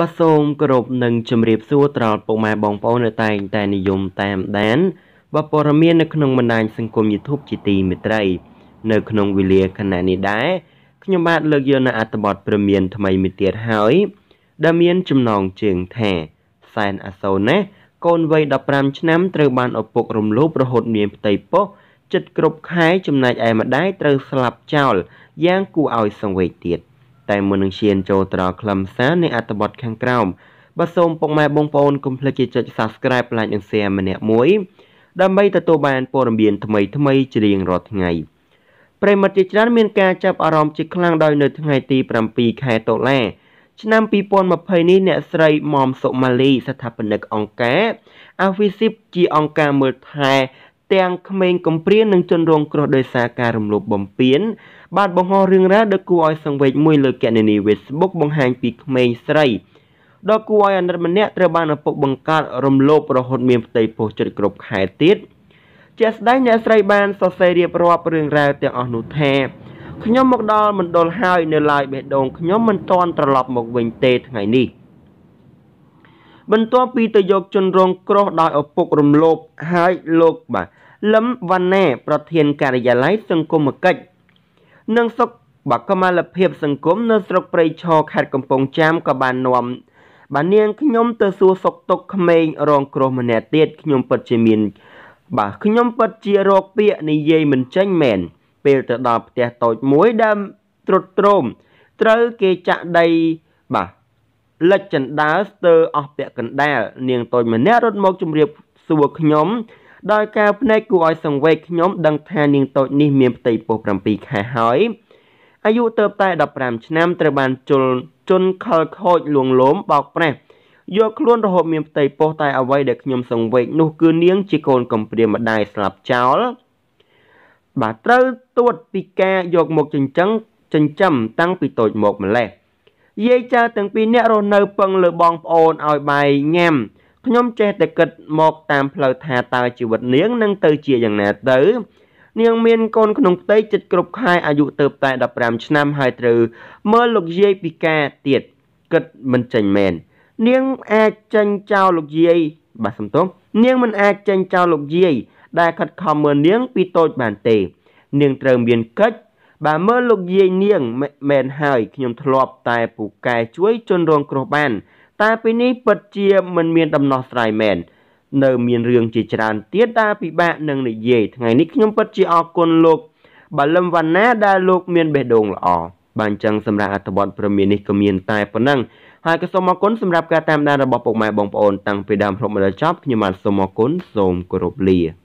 បាទសូមគោរពនិងជម្រាបសួរត្រល់ពុកម៉ែបងប្អូននៅតែងតែនិយមតាមដានបាទព័ត៌មាននៅក្នុងបណ្ដាញសង្គម YouTube ជាទីមេត្រី នៅក្នុងវេលាខណៈនេះដែរខ្ញុំបាទលើកយកនៅអត្ថបទព្រមានថ្មីមួយទៀតហើយដែលមានចំណងជើងថាសែនអាសូរណាស់កូនវ័យ15ឆ្នាំត្រូវបានឪពុករំលោភរហូតមានផ្ទៃពោះចិត្តគ្រប់ខែចំណែកឯម្ដាយត្រូវស្លាប់ចោលយ៉ាងគួរឲ្យសង្វេគទៀត។ តែមុននឹងឈានចូលត្រខ្លឹមសារនៃអត្ថបទខាងក្រោមបាទសូមពុកម៉ែបងប្អូនកុំភ្លេចចុច Subscribe like និង Share ម្នាក់មួយដើម្បីទទួលបានព័ត៌មានថ្មីថ្មីជារៀងរាល់ថ្ងៃប្រិមត្តជាច្រើនមានការចាប់អារម្មណ៍ជាខ្លាំងដោយនៅថ្ងៃទី7ខែតុលាឆ្នាំ2020នេះអ្នកស្រីមុំសុម៉ាលីស្ថាបនិកអង្គការ Avisip ជាអង្គការមើលថែ ទាំងក្មេងកំព្រានិងជនរងគ្រោះដោយសារការរំលោភបំពានបានបង្ហោះរឿងរ៉ាវដ៏គួរឲ្យសង្វេគមួយលើកណនី Facebook បង្ហាញពីក្មេងស្រីដ៏គួរឲ្យអាណិតម្នាក់ត្រូវបានឪពុកបង្កើតរំលោភរហូតមានផ្ទៃពោះជិតគ្រប់ខែទៀតជាស្ដែងអ្នកស្រីបានសរសេររៀបរាប់រឿងរ៉ាវទាំងអស់នោះថាខ្ញុំមកដល់មណ្ឌលហើយនៅឡាយបេះដូងខ្ញុំមិនទាន់ត្រឡប់មកវិញទេថ្ងៃនេះ បន្ទាប់ពីទៅយកជនរងគ្រោះដោយឪពុករំលោភហើយលោកបាទលឹមវណ្ណាប្រធានការិយាល័យសង្គមកិច្ចនិងសុខបកមាលភាពសង្គមនៅស្រុកព្រៃឈរខេត្តកំពង់ចាមក៏បាននាំបាននាងខ្ញុំទៅសួរសុខទុក្ខក្មេងរងគ្រោះម្នាក់ទៀតខ្ញុំពិតជាមាន បាទខ្ញុំពិតជារកពាក្យនិយាយមិនចេញមែនពេលទៅដល់ផ្ទះតូចមួយដែលត្រុតត្រោមត្រូវគេចាក់ដីបាទ លិចចណ្ដើស្ទើរអស់ពាក់កណ្ដាលនាងតូចម្នាក់រត់មកជម្រាបសួរខ្ញុំដោយការភ្នែកគួរឲ្យសង្វេគខ្ញុំដឹងថានាងតូចនេះមានផ្ទៃពោះ7ខែហើយអាយុទៅតែ15ឆ្នាំត្រូវបានជលជន់ខលខូចលួងលោមបោកប្រាស់យកខ្លួនរហូតមានផ្ទៃពោះតែអ្វីដែលខ្ញុំសង្វេគនោះគឺនាងជាកូនកំព្រាម្ដាយស្លាប់ចោលបាទត្រូវទួតពីការយកមកចិញ្ចឹមចិញ្ចឹមតាំងពីតូចមកម្លេះ យាយចៅទាំងពីរនាក់រស់នៅពឹងលើបងប្អូនឲ្យបាយញ៉ាំខ្ញុំចេះតែគិតមកតាមផ្លូវថាតើជីវិតនាងនឹងទៅជាយ៉ាងណាទៅនាងមានកូនក្នុងផ្ទៃចិត្តគ្រប់ខែអាយុទៅតែ15ឆ្នាំហើយត្រូវមើលលោកយាយពិការទៀតគិតមិនចេញមែននាងអាចចេញចោលលោកយាយបាទសំទោសនាងមិនអាចចេញចោលលោកយាយដែលខិតខំមើលនាងពីតូចបានទេ នាងត្រូវមានកិច្ច បើមើលលោកយាយនាងមែនហើយខ្ញុំធ្លាប់តែពូកែជួយជនរងគ្រោះបាន តែពេលនេះពិតជាមិនមានដំណោះស្រាយមែននៅមានរឿងជាច្រើនទៀតដែលពិបាកនឹងនិយាយថ្ងៃនេះខ្ញុំពិតជាអរគុណលោកបាលឹមវណ្ណាដែលលោកមានបេះដូងល្អបាទអញ្ចឹងសម្រាប់អត្ថបទព្រមាននេះក៏មានតែប៉ុណ្ណឹងហើយក៏សូមអរគុណសម្រាប់ការតាមដានរបស់ពុកម៉ែបងប្អូនតាំងពីដើមរហូតមកដល់ចប់ខ្ញុំបាទសូមអរគុណសូមគោរពលា